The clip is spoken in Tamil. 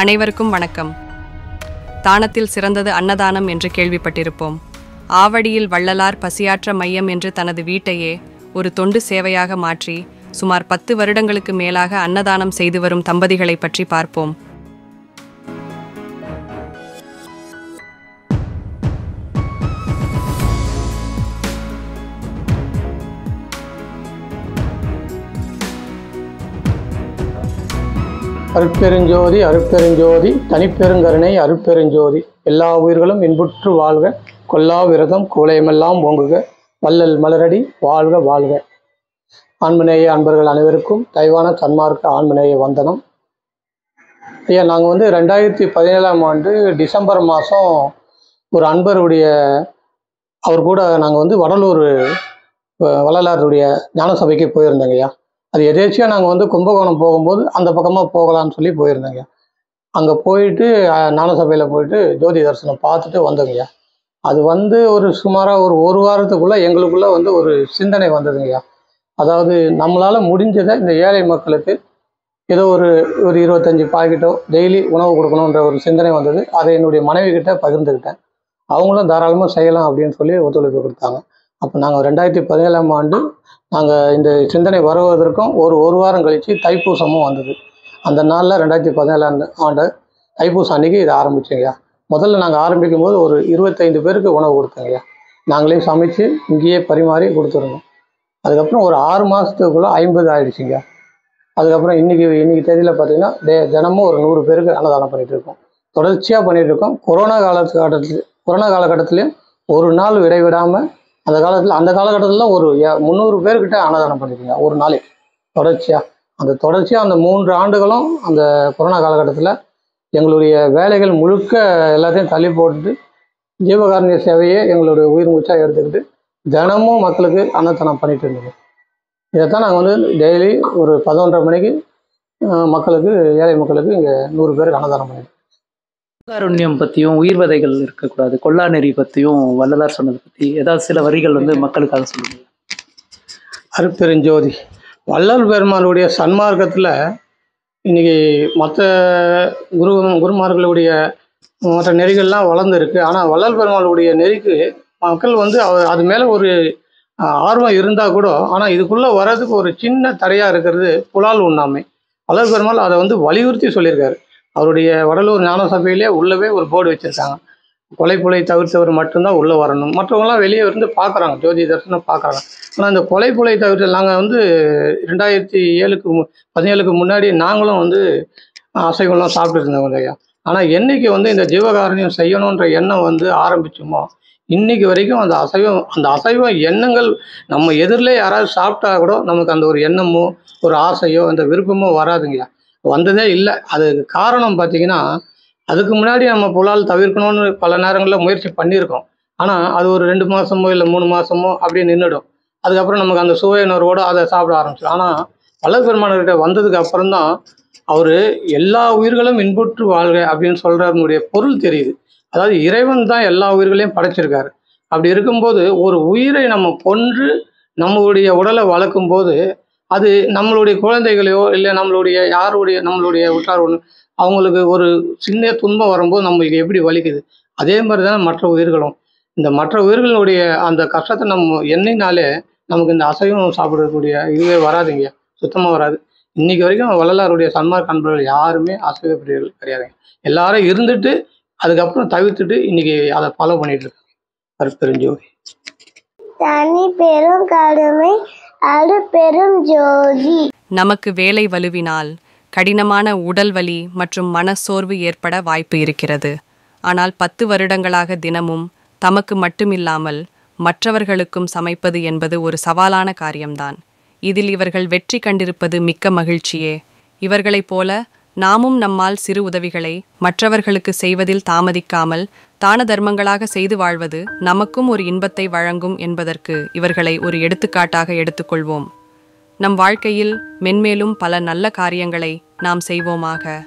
அனைவருக்கும் வணக்கம். தானத்தில் சிறந்தது அன்னதானம் என்று கேள்விப்பட்டிருப்போம். ஆவடியில் வள்ளலார் பசியாற்ற மையம் என்று தனது வீட்டையே ஒரு தொண்டு சேவையாக மாற்றி சுமார் பத்து வருடங்களுக்கு மேலாக அன்னதானம் செய்து வரும் தம்பதிகளை பற்றி பார்ப்போம். அருட்பெருஞ்சோதி அருட்பெருஞ்சோதி தனிப்பெருங்கருணை அருட்பெருஞ்சோதி. எல்லா உயிர்களும் இன்புற்று வாழ்க. கொல்லா விரதம் கோலயமெல்லாம் ஓங்குக. வள்ளல் மலரடி வாழ்க வாழ்க. ஆண்மநேய அன்பர்கள் அனைவருக்கும் தயவான தன்மார்க்க ஆண்மநேய வந்தனம். ஐயா நாங்கள் வந்து ரெண்டாயிரத்தி பதினேழாம் ஆண்டு டிசம்பர் மாதம் ஒரு அன்பருடைய அவர் கூட நாங்கள் வந்து வடலூர் வள்ளலாருடைய ஞான சபைக்கு போயிருந்தோங்க ஐயா. அது எதேச்சியாக நாங்கள் வந்து கும்பகோணம் போகும்போது அந்த பக்கமாக போகலான்னு சொல்லி போயிருந்தோங்க. அங்கே போயிட்டு ஞானசபையில் போயிட்டு ஜோதி தரிசனம் பார்த்துட்டு வந்தோங்கய்யா. அது வந்து ஒரு சுமாராக ஒரு ஒரு வாரத்துக்குள்ளே எங்களுக்குள்ளே வந்து ஒரு சிந்தனை வந்ததுங்கய்யா. அதாவது நம்மளால் முடிஞ்சதை இந்த ஏழை மக்களுக்கு ஏதோ ஒரு ஒரு இருபத்தஞ்சி பாக்கெட்டோ டெய்லி உணவு கொடுக்கணுன்ற ஒரு சிந்தனை வந்தது. அதை என்னுடைய மனைவி கிட்ட பகிர்ந்துக்கிட்டேன் அவங்களும் தாராளமாக செய்யலாம் அப்படின்னு சொல்லி ஒத்துழைப்பு கொடுத்தாங்க. அப்போ நாங்கள் ரெண்டாயிரத்தி பதினேழாம் ஆண்டு நாங்கள் இந்த சிந்தனை வருவதற்கும் ஒரு ஒரு வாரம் கழித்து தைப்பூசமும் வந்தது. அந்த நாளில் ரெண்டாயிரத்தி பதினேழாம் ஆண்டு தைப்பூசம் அன்றைக்கி இதை ஆரம்பித்தோங்கய்யா முதல்ல நாங்கள் ஆரம்பிக்கும் போது ஒரு இருபத்தைந்து பேருக்கு உணவு கொடுத்தோங்கய்யா நாங்களே சமைச்சு இங்கேயே பரிமாறி கொடுத்துருந்தோம். அதுக்கப்புறம் ஒரு ஆறு மாதத்துக்குள்ளே ஐம்பது ஆயிடுச்சுங்க. அதுக்கப்புறம் இன்னைக்கு இன்னைக்கு தேதியில் பார்த்தீங்கன்னா டே தினமும் ஒரு நூறு பேருக்கு அன்னதானம் பண்ணிகிட்டு இருக்கோம். தொடர்ச்சியாக பண்ணிகிட்டு இருக்கோம். கொரோனா காலகட்டத்தில் கொரோனா காலகட்டத்திலையும் ஒரு நாள் விடைவிடாமல் அந்த காலத்தில் அந்த காலகட்டத்தில் ஒரு எ- முந்நூறு பேர்கிட்ட அன்னதானம் பண்ணிருக்கீங்க ஒரு நாளைக்கு தொடர்ச்சியாக அந்த தொடர்ச்சியாக அந்த மூன்று ஆண்டுகளும் அந்த கொரோனா காலகட்டத்தில் எங்களுடைய வேலைகள் முழுக்க எல்லாத்தையும் தள்ளி போட்டுட்டு ஜீவகாரணிய சேவையை எங்களுடைய உயிர் மூச்சாக எடுத்துக்கிட்டு தினமும் மக்களுக்கு அன்னதானம் பண்ணிட்டு இருந்தோம் இதைத்தான் நாங்கள் வந்து டெய்லி ஒரு பதினொன்றரை மணிக்கு மக்களுக்கு ஏழை மக்களுக்கு இங்கே நூறு பேருக்கு அன்னதானம் பண்ணிட்டு காருண்யம் பற்றியும் உயிர் வதைகள் இருக்கக்கூடாது கொல்லா நெறி பற்றியும் வள்ளலார் சொன்னதை பற்றி ஏதாவது சில வரிகள் வந்து மக்களுக்காக சொல்லுங்க. அருப்பெருஞ்சோதி வள்ளல் பெருமானுடைய சன்மார்க்கத்தில் இன்னைக்கு மற்ற குரு குருமார்களுடைய மற்ற நெறிகள்லாம் வளர்ந்துருக்கு. ஆனால் வள்ளல் பெருமாளுடைய நெறிக்கு மக்கள் வந்து அது மேலே ஒரு ஆர்வம் இருந்தால் கூட ஆனால் இதுக்குள்ளே வர்றதுக்கு ஒரு சின்ன தடையாக இருக்கிறது புலால் உண்ணாமை. வள்ளல் பெருமாள் அதை வந்து வலியுறுத்தி சொல்லியிருக்காரு. அவருடைய வடலூர் ஞான சபையிலே உள்ளவே ஒரு போர்டு வச்சுருக்காங்க. கொலை புலை தவிர்த்தவர் மட்டும்தான் உள்ளே வரணும். மற்றவங்களாம் வெளியே இருந்து பார்க்குறாங்க. ஜோதி தரிசனம் பார்க்குறாங்க. ஆனால் இந்த கொலை புலை தவிர்த்து நாங்கள் வந்து ரெண்டாயிரத்தி ஏழுக்கு மு- பதினேழுக்கு முன்னாடி நாங்களும் வந்து அசைவம்லாம் சாப்பிட்டு இருந்தோம் ஐயா ஆனால் என்னைக்கு வந்து இந்த ஜீவகாரணியம் செய்யணுன்ற எண்ணம் வந்து ஆரம்பிச்சோமோ இன்னைக்கு வரைக்கும் அந்த அசைவம் அந்த அசைவம் எண்ணங்கள் நம்ம எதிரில் யாராவது சாப்பிட்டா கூட நமக்கு அந்த ஒரு எண்ணமோ ஒரு ஆசையோ அந்த விருப்பமோ வராதுங்கய்யா. வந்ததே இல்லை. அதுக்கு காரணம் பார்த்தீங்கன்னா அதுக்கு முன்னாடி நம்ம புலால் தவிர்க்கணும்னு பல நேரங்களில் முயற்சி பண்ணியிருக்கோம். ஆனால் அது ஒரு ரெண்டு மாதமோ இல்லை மூணு மாதமோ அப்படியே நின்றுடும் அதுக்கப்புறம் நமக்கு அந்த சுவையினரோடு அதை சாப்பிட ஆரம்பிச்சிடும். ஆனால் வள்ளல் பெருமானர்கிட்ட வந்ததுக்கு அப்புறம் தான் அவர் எல்லா உயிர்களும் இன்புற்று வாழ்க அப்படின்னு சொல்கிறதனுடைய பொருள் தெரியுது. அதாவது இறைவன் தான் எல்லா உயிர்களையும் படைச்சிருக்காரு. அப்படி இருக்கும்போது ஒரு உயிரை நம்ம கொன்று நம்மளுடைய உடலை வளர்க்கும் போது அது நம்மளுடைய குழந்தைகளையோ இல்லை நம்மளுடைய யாருடைய நம்மளுடைய உற்றார் ஒன்று அவங்களுக்கு ஒரு சின்ன துன்பம் வரும்போது நம்மளுக்கு எப்படி வலிக்குது? அதே மாதிரி தான் மற்ற உயிர்களும். இந்த மற்ற உயிர்களுடைய அந்த கஷ்டத்தை நம்ம எண்ணினாலே நமக்கு இந்த அசைவம் சாப்பிடக்கூடிய இதுவே வராதுங்க. சுத்தமாக வராது. இன்னைக்கு வரைக்கும் வள்ளலாருடைய சன்மார்க் அன்பர்கள் யாருமே அசைவ பிரியர்கள் கிடையாதுங்க. எல்லாரும் இருந்துட்டு அதுக்கப்புறம் தவிர்த்துட்டு இன்னைக்கு அதை ஃபாலோ பண்ணிட்டு இருக்காங்க. அருட்பெருஞ்சோதி தனி பெரும் கடுமை அரு பெரும் ஜோதி. நமக்கு வேலை வலுவினால் கடினமான உடல் வலி மற்றும் மனச்சோர்வு ஏற்பட வாய்ப்பு இருக்கிறது. ஆனால் பத்து வருடங்களாக தினமும் தமக்கு மட்டுமில்லாமல் மற்றவர்களுக்கும் சமைப்பது என்பது ஒரு சவாலான காரியம்தான். இதில் இவர்கள் வெற்றி கண்டிருப்பது மிக்க மகிழ்ச்சியே. இவர்களைப் போல நாமும் நம்மால் சிறு உதவிகளை மற்றவர்களுக்கு செய்வதில் தாமதிக்காமல் தான தர்மங்களாக செய்து வாழ்வது நமக்கும் ஒரு இன்பத்தை வழங்கும் என்பதற்கு இவர்களை ஒரு எடுத்துக்காட்டாக எடுத்துக்கொள்வோம். நம் வாழ்க்கையில் மென்மேலும் பல நல்ல காரியங்களை நாம் செய்வோமாக.